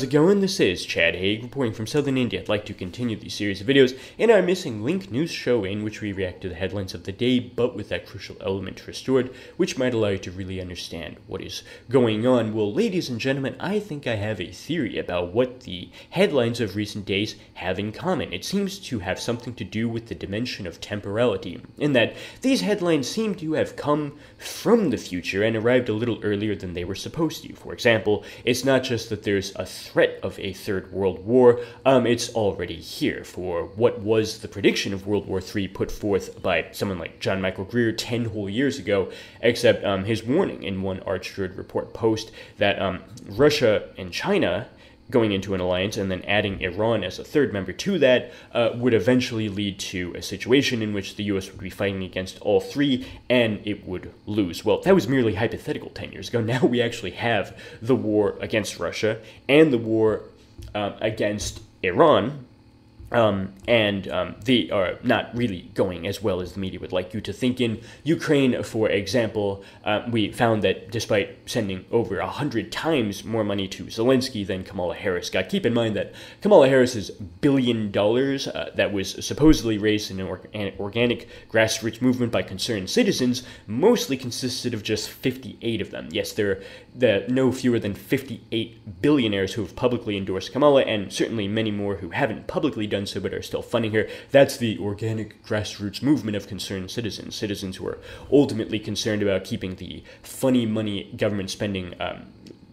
How's it going? This is Chad Haag reporting from Southern India. I'd like to continue the series of videos in our Missing Link news show in which we react to the headlines of the day, but with that crucial element restored, which might allow you to really understand what is going on. Well, ladies and gentlemen, I think I have a theory about what the headlines of recent days have in common. It seems to have something to do with the dimension of temporality, in that these headlines seem to have come from the future and arrived a little earlier than they were supposed to. For example, it's not just that there's a threat of a third world war, um, it's already here. For what was the prediction of World War III put forth by someone like John Michael Greer 10 whole years ago, except um, his warning in one Archdruid report post that um, Russia and China going into an alliance and then adding Iran as a third member to that uh, would eventually lead to a situation in which the US would be fighting against all three and it would lose. Well, that was merely hypothetical 10 years ago. Now we actually have the war against Russia and the war um, against Iran um, and um, they are not really going as well as the media would like you to think. In Ukraine, for example, uh, we found that despite sending over a hundred times more money to Zelensky than Kamala Harris got, keep in mind that Kamala Harris's billion dollars uh, that was supposedly raised in an, or- an organic grassroots movement by concerned citizens mostly consisted of just 58 of them. Yes, there are the, no fewer than 58 billionaires who have publicly endorsed Kamala, and certainly many more who haven't publicly done so but are still funding her. That's the organic grassroots movement of concerned citizens, citizens who are ultimately concerned about keeping the funny money government spending um,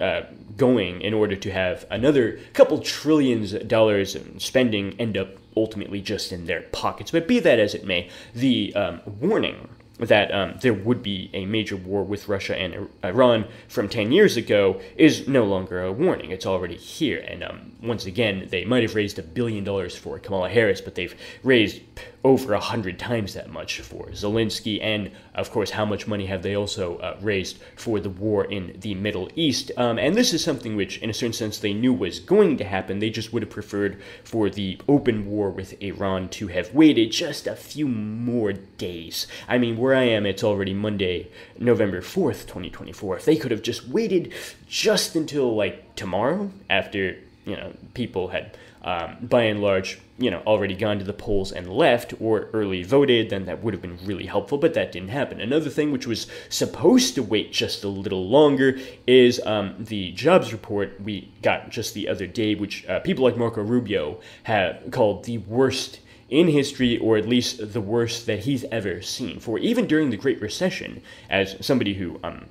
uh, going in order to have another couple trillions of dollars in spending end up ultimately just in their pockets. But be that as it may, the um, warning that um, there would be a major war with Russia and Iran from 10 years ago is no longer a warning. It's already here. And um, once again, they might have raised a billion dollars for Kamala Harris, but they've raised over a hundred times that much for Zelensky, and of course, how much money have they also uh, raised for the war in the Middle East? Um, and this is something which, in a certain sense, they knew was going to happen. They just would have preferred for the open war with Iran to have waited just a few more days. I mean, where I am, it's already Monday, November 4th, 2024. If they could have just waited just until like tomorrow, after, you know, people had um, by and large, you know, already gone to the polls and left or early voted, then that would have been really helpful, but that didn't happen. Another thing which was supposed to wait just a little longer is um, the jobs report we got just the other day, which uh, people like Marco Rubio have called the worst in history, or at least the worst that he's ever seen. For even during the Great Recession, as somebody who um,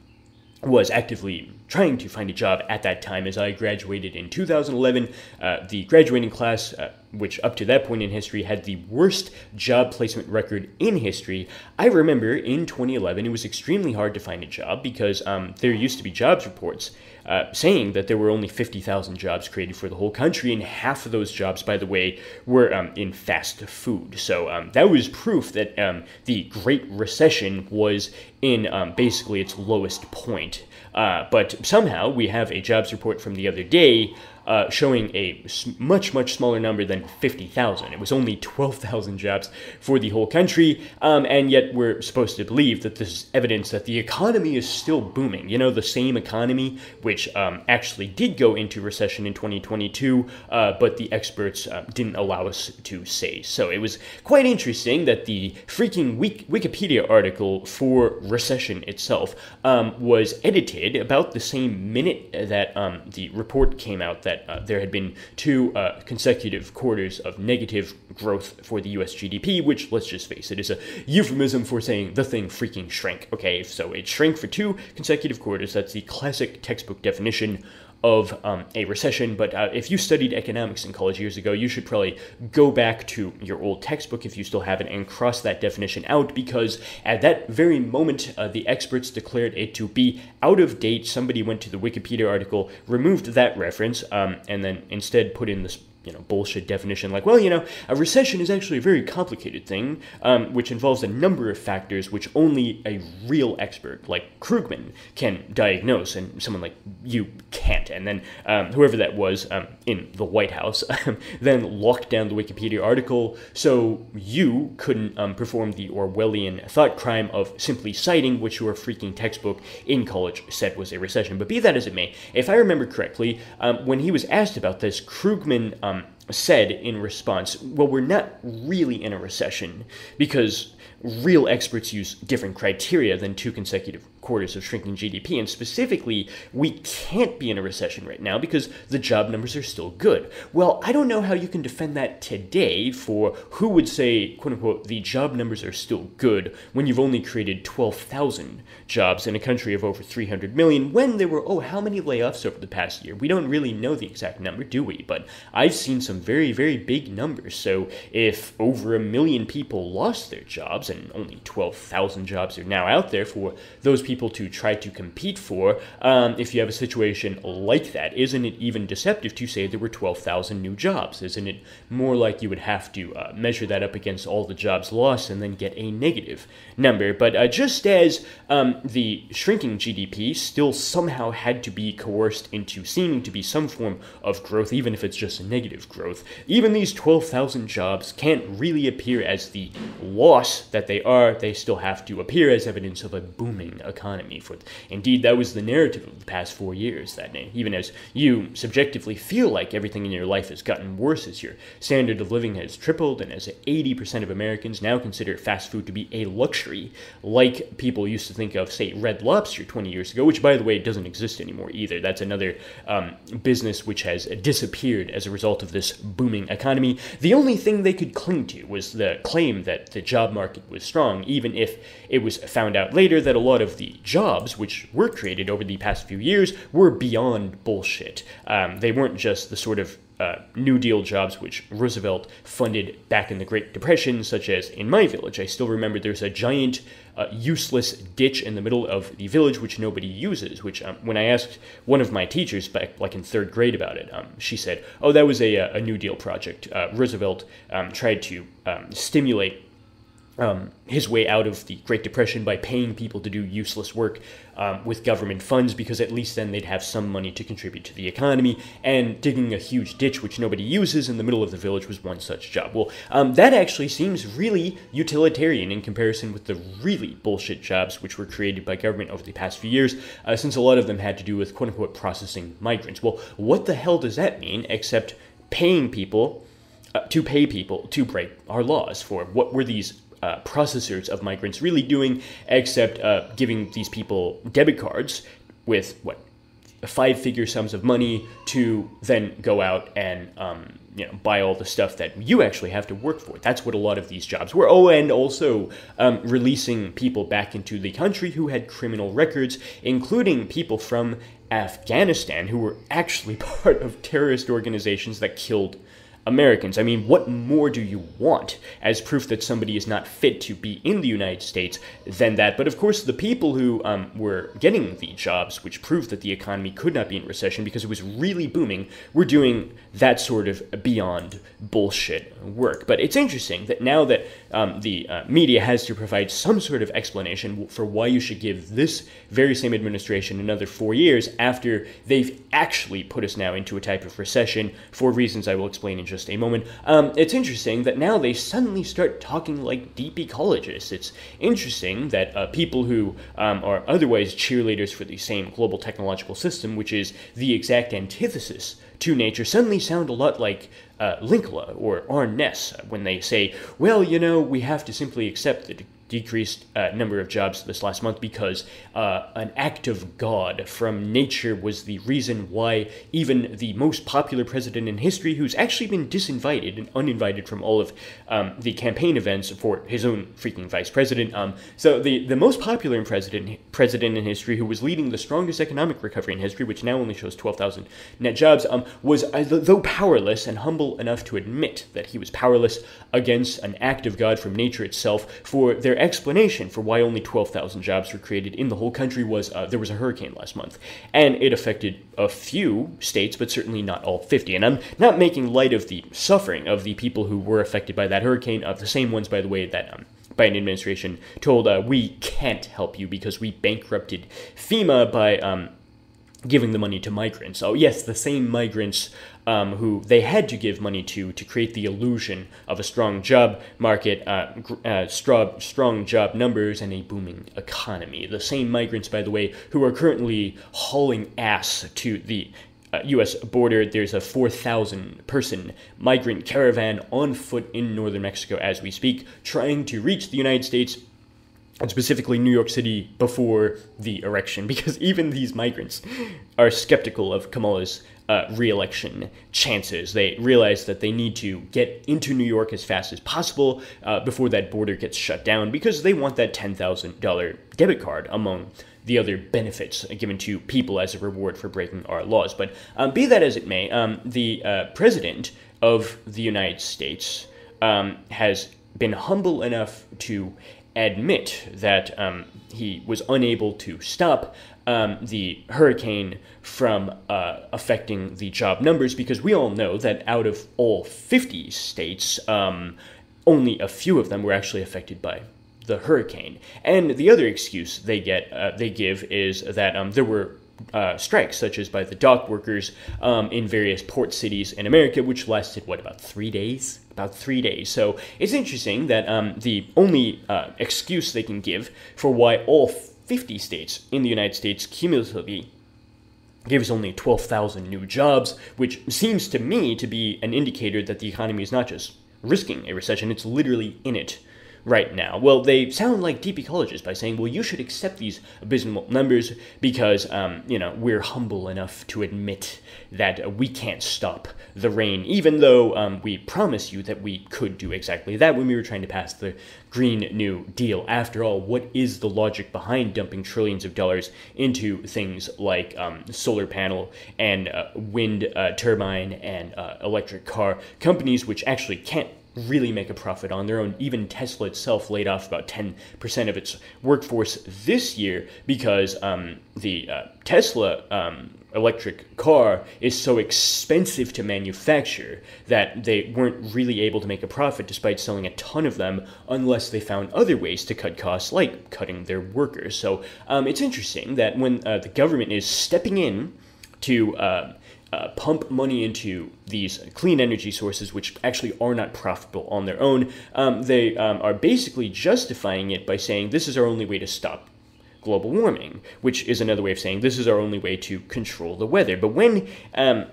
was actively trying to find a job at that time as I graduated in 2011. Uh, the graduating class, uh, which up to that point in history had the worst job placement record in history. I remember in 2011 it was extremely hard to find a job because um, there used to be jobs reports uh, saying that there were only 50,000 jobs created for the whole country, and half of those jobs, by the way, were um, in fast food. So um, that was proof that um, the Great Recession was in um, basically its lowest point. Uh, but somehow we have a jobs report from the other day uh, showing a much, much smaller number than 50,000. It was only 12,000 jobs for the whole country, um, and yet we're supposed to believe that this is evidence that the economy is still booming. You know, the same economy which um, actually did go into recession in 2022, uh, but the experts uh, didn't allow us to say. So it was quite interesting that the freaking Wikipedia article for recession itself um, was edited about the same minute that um, the report came out that that uh, there had been two uh, consecutive quarters of negative growth for the US GDP, which, let's just face it, is a euphemism for saying the thing freaking shrank. Okay, so it shrank for two consecutive quarters. That's the classic textbook definition of um, a recession. But uh, if you studied economics in college years ago, you should probably go back to your old textbook if you still have it and cross that definition out because at that very moment, uh, the experts declared it to be out of date. Somebody went to the Wikipedia article, removed that reference, um, and then instead put in this you know bullshit definition like well you know a recession is actually a very complicated thing um, which involves a number of factors which only a real expert like krugman can diagnose and someone like you can't. And then um, whoever that was um, in the white house then locked down the wikipedia article so you couldn't um, perform the orwellian thought crime of simply citing which your freaking textbook in college said was a recession. But be that as it may if i remember correctly um, when he was asked about this krugman um, said in response, well, we're not really in a recession because real experts use different criteria than two consecutive quarters of shrinking GDP. And specifically, we can't be in a recession right now because the job numbers are still good. Well, I don't know how you can defend that today for who would say, quote unquote, the job numbers are still good when you've only created 12,000 jobs in a country of over 300 million when there were, oh, how many layoffs over the past year? We don't really know the exact number, do we? But I've seen some very, very big numbers. So if over a million people lost their jobs and only 12,000 jobs are now out there for those people, people to try to compete for um, if you have a situation like that? Isn't it even deceptive to say there were 12,000 new jobs? Isn't it more like you would have to uh, measure that up against all the jobs lost and then get a negative number? But uh, just as um, the shrinking GDP still somehow had to be coerced into seeming to be some form of growth, even if it's just a negative growth, even these 12,000 jobs can't really appear as the loss that they are. They still have to appear as evidence of a booming economy economy. For indeed, that was the narrative of the past four years. That even as you subjectively feel like everything in your life has gotten worse as your standard of living has tripled, and as 80% of Americans now consider fast food to be a luxury, like people used to think of, say, Red Lobster 20 years ago, which, by the way, doesn't exist anymore either. That's another um, business which has disappeared as a result of this booming economy. The only thing they could cling to was the claim that the job market was strong, even if it was found out later that a lot of the jobs which were created over the past few years were beyond bullshit. Um, they weren't just the sort of uh, New Deal jobs which Roosevelt funded back in the Great Depression, such as in my village. I still remember there's a giant, uh, useless ditch in the middle of the village which nobody uses. Which, um, when I asked one of my teachers back, like in third grade, about it, um, she said, "Oh, that was a, a New Deal project. Uh, Roosevelt um, tried to um, stimulate." Um, his way out of the Great Depression by paying people to do useless work um, with government funds because at least then they'd have some money to contribute to the economy. And digging a huge ditch which nobody uses in the middle of the village was one such job. Well, um, that actually seems really utilitarian in comparison with the really bullshit jobs which were created by government over the past few years, uh, since a lot of them had to do with quote unquote processing migrants. Well, what the hell does that mean except paying people? Uh, to pay people to break our laws for what were these uh, processors of migrants really doing except uh, giving these people debit cards with what five figure sums of money to then go out and um, you know buy all the stuff that you actually have to work for. That's what a lot of these jobs were. Oh, and also um, releasing people back into the country who had criminal records, including people from Afghanistan who were actually part of terrorist organizations that killed Americans. I mean, what more do you want as proof that somebody is not fit to be in the United States than that? But of course, the people who um, were getting the jobs, which proved that the economy could not be in recession because it was really booming, were doing that sort of beyond bullshit work. But it's interesting that now that um, the uh, media has to provide some sort of explanation for why you should give this very same administration another four years after they've actually put us now into a type of recession for reasons I will explain in just a moment. Um, it's interesting that now they suddenly start talking like deep ecologists. It's interesting that uh, people who um, are otherwise cheerleaders for the same global technological system, which is the exact antithesis to nature, suddenly sound a lot like uh, Linkola or Næss when they say, well, you know, we have to simply accept the decreased uh, number of jobs this last month because uh, an act of God from nature was the reason why even the most popular president in history, who's actually been disinvited and uninvited from all of um, the campaign events for his own freaking vice president. Um, so the, the most popular president president in history, who was leading the strongest economic recovery in history, which now only shows 12,000 net jobs, um, was uh, though powerless and humble enough to admit that he was powerless against an act of God from nature itself for their explanation for why only 12,000 jobs were created in the whole country was uh, there was a hurricane last month, and it affected a few states, but certainly not all 50. And I'm not making light of the suffering of the people who were affected by that hurricane, of the same ones, by the way, that um, Biden administration told uh, we can't help you because we bankrupted FEMA by um, giving the money to migrants. So yes, the same migrants um, who they had to give money to to create the illusion of a strong job market, uh, uh, strong, strong job numbers, and a booming economy. The same migrants, by the way, who are currently hauling ass to the uh, U.S. border. There's a 4,000 person migrant caravan on foot in northern Mexico as we speak, trying to reach the United States and specifically New York City before the election, because even these migrants are skeptical of Kamala's uh, re-election chances. They realize that they need to get into New York as fast as possible uh, before that border gets shut down, because they want that ten thousand dollar debit card among the other benefits given to people as a reward for breaking our laws. But um, be that as it may, um, the uh, president of the United States um, has been humble enough to admit that um, he was unable to stop um, the hurricane from uh, affecting the job numbers because we all know that out of all 50 states, um, only a few of them were actually affected by the hurricane. And the other excuse they get uh, they give is that um, there were uh, strikes, such as by the dock workers um, in various port cities in America, which lasted, what, about three days? About three days. So it's interesting that um, the only uh, excuse they can give for why all 50 states in the United States cumulatively gives only 12,000 new jobs, which seems to me to be an indicator that the economy is not just risking a recession, it's literally in it right now? Well, they sound like deep ecologists by saying, well, you should accept these abysmal numbers because, um, you know, we're humble enough to admit that we can't stop the rain, even though um, we promise you that we could do exactly that when we were trying to pass the Green New Deal. After all, what is the logic behind dumping trillions of dollars into things like um, solar panel and uh, wind uh, turbine and uh, electric car companies, which actually can't really make a profit on their own. Even Tesla itself laid off about 10% of its workforce this year because um, the uh, Tesla um, electric car is so expensive to manufacture that they weren't really able to make a profit despite selling a ton of them unless they found other ways to cut costs, like cutting their workers. So um, it's interesting that when uh, the government is stepping in to uh, uh, pump money into these clean energy sources, which actually are not profitable on their own, um, they um, are basically justifying it by saying this is our only way to stop global warming, which is another way of saying this is our only way to control the weather. But when um,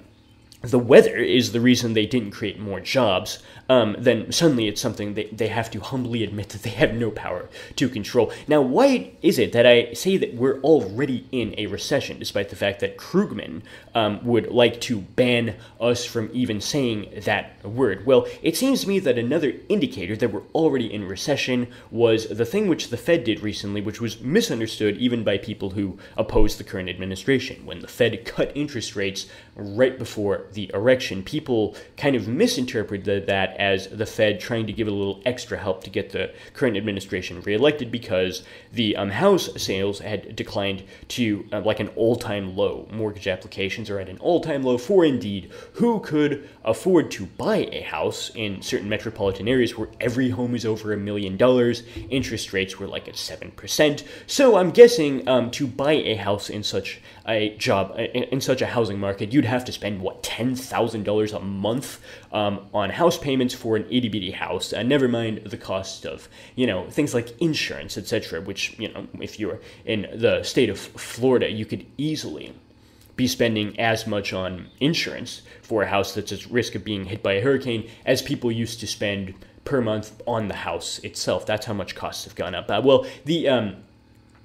the weather is the reason they didn't create more jobs, um, then suddenly it's something they, they have to humbly admit that they have no power to control. Now, why is it that I say that we're already in a recession, despite the fact that Krugman um, would like to ban us from even saying that word? Well, it seems to me that another indicator that we're already in recession was the thing which the Fed did recently, which was misunderstood even by people who oppose the current administration. When the Fed cut interest rates right before the erection. people kind of misinterpreted that as the Fed trying to give a little extra help to get the current administration reelected because the um, house sales had declined to uh, like an all time low. Mortgage applications are at an all time low for indeed who could afford to buy a house in certain metropolitan areas where every home is over a million dollars. Interest rates were like at 7%. So I'm guessing um, to buy a house in such a job, in, in such a housing market, you'd have to spend, what, $10,000 a month um, on house payments for an itty bitty house, uh, never mind the cost of, you know, things like insurance, etc., which, you know, if you're in the state of Florida, you could easily be spending as much on insurance for a house that's at risk of being hit by a hurricane as people used to spend per month on the house itself. That's how much costs have gone up. Uh, well, the um,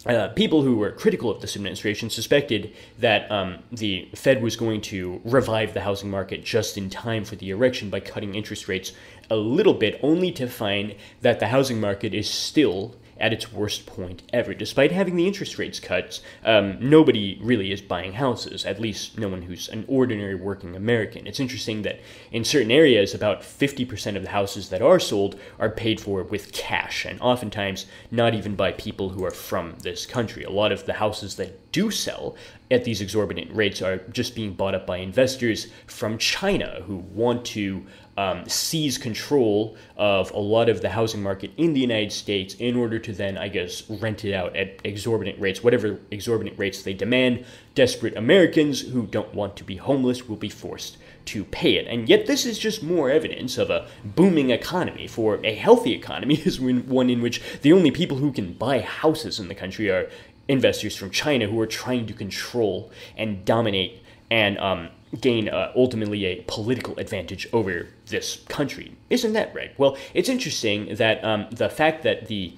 uh, people who were critical of this administration suspected that um, the Fed was going to revive the housing market just in time for the election by cutting interest rates a little bit, only to find that the housing market is still at its worst point ever. Despite having the interest rates cut, um, nobody really is buying houses, at least no one who's an ordinary working American. It's interesting that in certain areas, about 50% of the houses that are sold are paid for with cash, and oftentimes not even by people who are from this country. A lot of the houses that do sell at these exorbitant rates are just being bought up by investors from China who want to um, seize control of a lot of the housing market in the United States in order to then, I guess, rent it out at exorbitant rates, whatever exorbitant rates they demand. Desperate Americans who don't want to be homeless will be forced to pay it. And yet, this is just more evidence of a booming economy. For a healthy economy is one in which the only people who can buy houses in the country are investors from China who are trying to control and dominate and um, gain uh, ultimately a political advantage over this country. Isn't that right? Well, it's interesting that um, the fact that the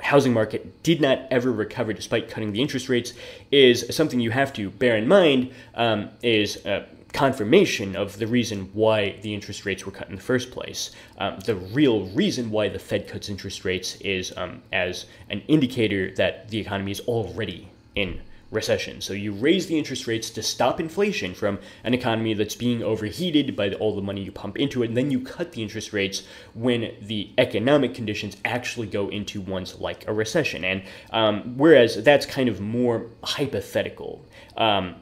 housing market did not ever recover despite cutting the interest rates is something you have to bear in mind um, is uh, confirmation of the reason why the interest rates were cut in the first place. Um, the real reason why the Fed cuts interest rates is um, as an indicator that the economy is already in recession. So you raise the interest rates to stop inflation from an economy that's being overheated by all the money you pump into it, and then you cut the interest rates when the economic conditions actually go into ones like a recession. And um, whereas that's kind of more hypothetical. Um,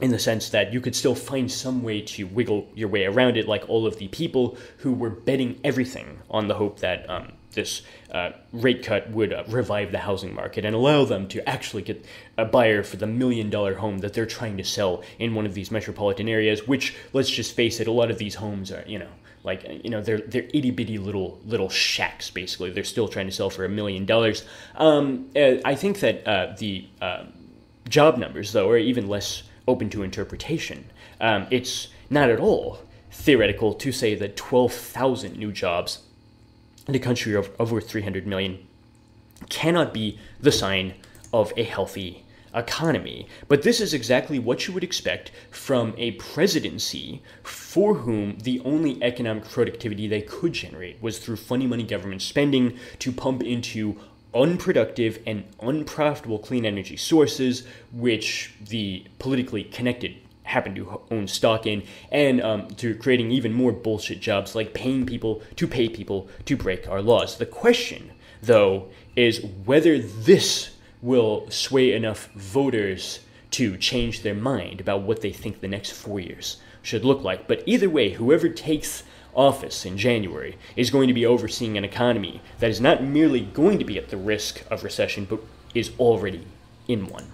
in the sense that you could still find some way to wiggle your way around it, like all of the people who were betting everything on the hope that um, this uh, rate cut would uh, revive the housing market and allow them to actually get a buyer for the million dollar home that they're trying to sell in one of these metropolitan areas. Which, let's just face it, a lot of these homes are, you know, like you know they're they're itty bitty little little shacks basically. They're still trying to sell for a million dollars. Um, uh, I think that uh, the uh, job numbers though are even less open to interpretation. Um, it's not at all theoretical to say that 12,000 new jobs in a country of over 300 million cannot be the sign of a healthy economy. But this is exactly what you would expect from a presidency for whom the only economic productivity they could generate was through funny money government spending to pump into unproductive and unprofitable clean energy sources, which the politically connected happen to own stock in, and um, to creating even more bullshit jobs like paying people to pay people to break our laws. The question, though, is whether this will sway enough voters to change their mind about what they think the next four years should look like. But either way, whoever takes office in January is going to be overseeing an economy that is not merely going to be at the risk of recession, but is already in one.